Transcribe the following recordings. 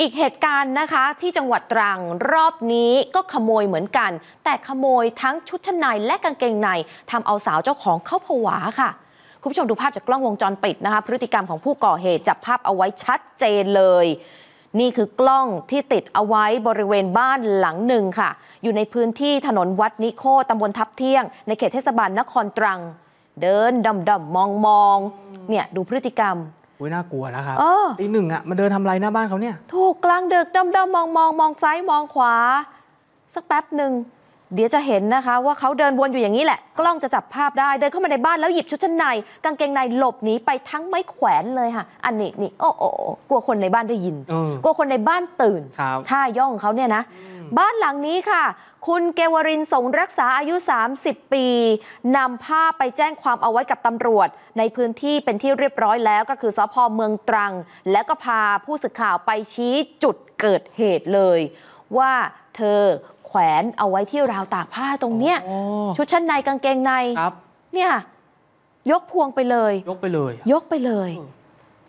อีกเหตุการณ์นะคะที่จังหวัดตรังรอบนี้ก็ขโมยเหมือนกัน แต่ขโมยทั้งชุดชั้นในและกางเกงในทำเอาสาวเจ้าของเข้าผวาค่ะคุณผู้ชมดูภาพจากกล้องวงจรปิดนะคะ พฤติกรรมของผู้ก่อเหตุจับภาพเอาไว้ชัดเจนเลย นี่คือกล้องที่ติดเอาไว้บริเวณบ้านหลังหนึ่งค่ะ อยู่ในพื้นที่ถนนวัดนิโคตำบลทับเที่ยง ในเขตเทศบาลนครตรัง เดินดำดำมองมองๆเนี่ยดูพฤติกรรมอุ้ยน่ากลัวนะครับเออตีหนึ่งอะมาเดินทำอะไรหน้าบ้านเขาเนี่ยถู กลางดึกดำดมองมองมองซ้ายมองขวา สักแป๊บหนึ่ง เดี๋ยวจะเห็นนะคะว่าเขาเดินวนอยู่อย่างนี้แหละ กล้องจะจับภาพได้ เดินเข้ามาในบ้านแล้วหยิบชุดชั้นใน กางเกงในหลบหนีไปทั้งไม้แขวนเลยค่ะ อันนี้นี่โอ้โอ้โอ้กลัวคนในบ้านได้ยินเออกลัวคนในบ้านตื่นครับท่าย่องเขาเนี่ยนะ บ้านหลังนี้ค่ะ คุณเกวรินสงรักษาอายุ 30 ปีนำภาพไปแจ้งความเอาไว้กับตำรวจ ในพื้นที่เป็นที่เรียบร้อยแล้วก็คือสพเมืองตรัง แล้วก็พาผู้สื่อข่าวไปชี้จุดเกิดเหตุเลย ว่าเธอ แขวนเอาไว้ที่ราวตากผ้าตรงเนี้ยโอ้ชุดชั้นในกางเกงในครับเนี่ยยกพวงไปเลย ยกไปเลย ยกไปเลยเออ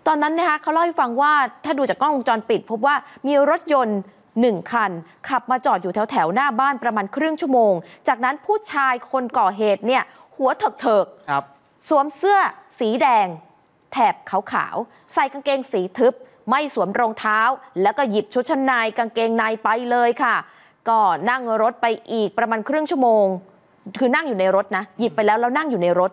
ตอนนั้นนะคะเขาเล่าให้ฟังว่าถ้าดูจากกล้องวงจรปิด พบว่ามีรถยนต์หนึ่งคัน ขับมาจอดอยู่แถวแถวๆหน้าบ้านประมาณครึ่งชั่วโมง จากนั้นผู้ชายคนก่อเหตุเนี่ย หัวเถิกครับๆสวมเสื้อสีแดง แถบขาวๆ ใส่กางเกงสีทึบ ไม่สวมรองเท้า แล้วก็หยิบชุดชั้นในกางเกงในไปเลยค่ะ ก็นั่งรถไปอีกประมาณครึ่งชั่วโมง คือนั่งอยู่ในรถนะ หยิบไปแล้วแล้วนั่งอยู่ในรถ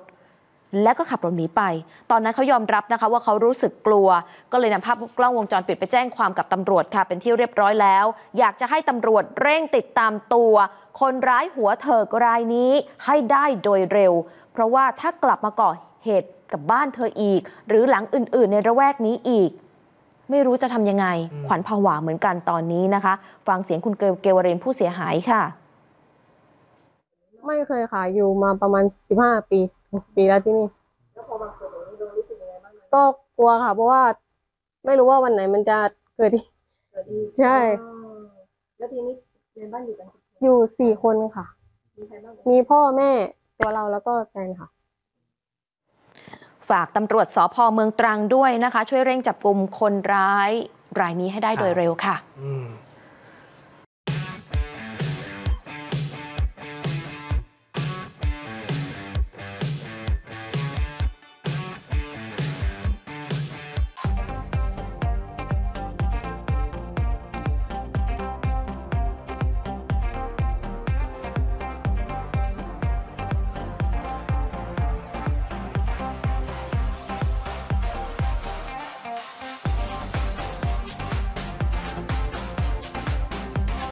แล้วก็ขับรถหนีไป ตอนนั้นเขายอมรับนะคะว่าเขารู้สึกกลัว ก็เลยนำภาพกล้องวงจรปิดไปแจ้งความกับตำรวจค่ะ เป็นที่เรียบร้อยแล้ว อยากจะให้ตำรวจเร่งติดตามตัว คนร้ายหัวเถิกรายนี้ให้ได้โดยเร็ว เพราะว่าถ้ากลับมาก่อเหตุกับบ้านเธออีก หรือหลังอื่น ๆ ในระแวกนี้อีก ไม่รู้จะทำยังไงอืมขวัญผวาเหมือนกันตอนนี้นะคะ ฟังเสียงคุณเกลเกวเรนผู้เสียหายค่ะ ไม่เคยค่ะ อยู่มาประมาณสิบห้าปีปีแล้วที่นี่ก็กลัวค่ะ เพราะว่าไม่รู้ว่าวันไหนมันจะเกิดอีกใช่ แล้วทีนี้ในบ้านอยู่กันกี่คนอยู่สี่คนค่ะมีใครบ้างมีพ่อแม่ตัวเราแล้วก็แฟนค่ะ ฝากตำรวจสพเมืองตรังด้วยนะคะ ช่วยเร่งจับกลุ่มคนร้ายรายนี้ให้ได้โดยเร็วค่ะอื